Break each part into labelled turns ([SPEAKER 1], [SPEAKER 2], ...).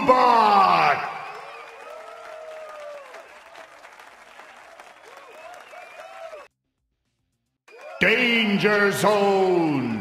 [SPEAKER 1] Bluebot! Danger Zone!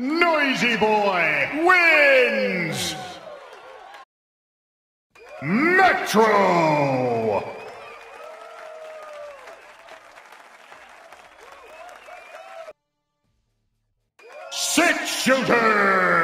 [SPEAKER 1] Noisy Boy wins! Metro! Six Shooter!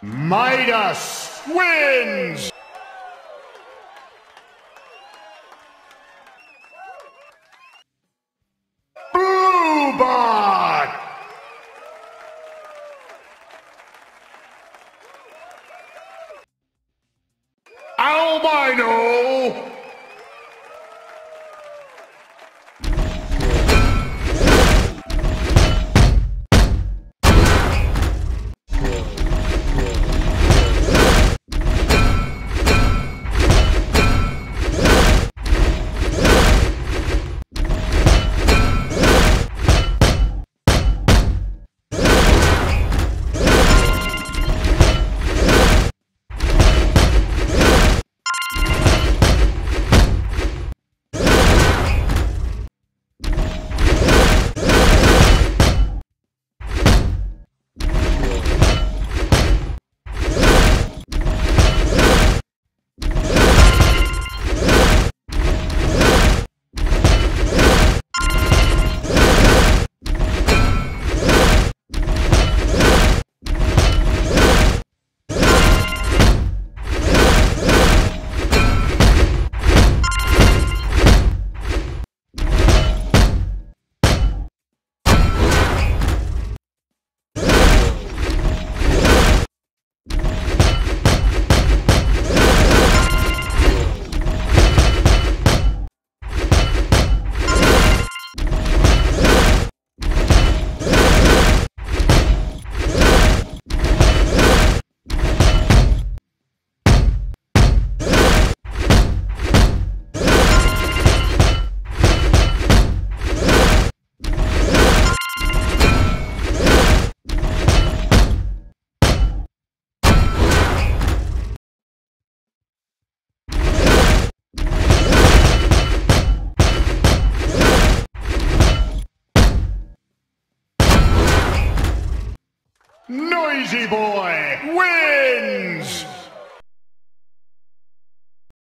[SPEAKER 1] Midas wins! Bluebot! Boy wins!